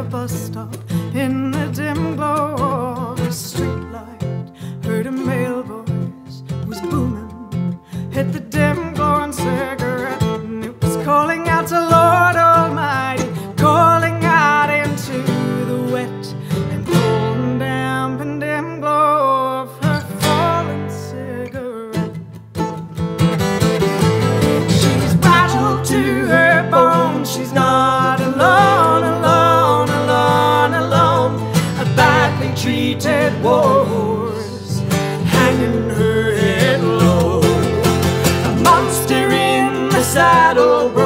incredible battle.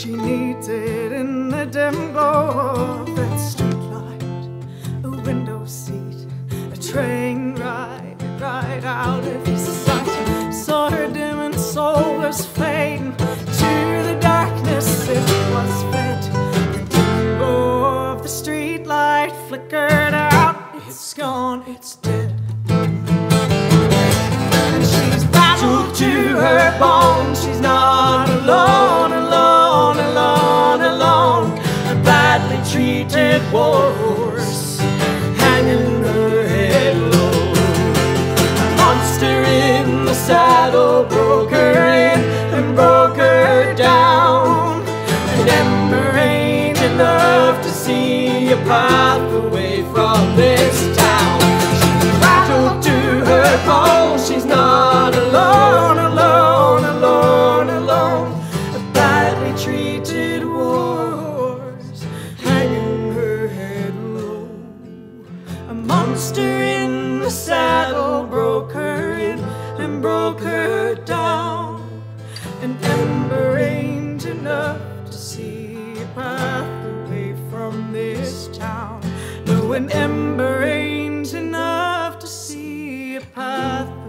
she needs it in the dim glow red warhorse hanging her head low. A monster in the saddle broke her in and broke her down. An ember ain't enough to see a path the saddle broke her in and broke her down. An ember ain't enough to see a path away from this town. No, an ember ain't enough to see a path.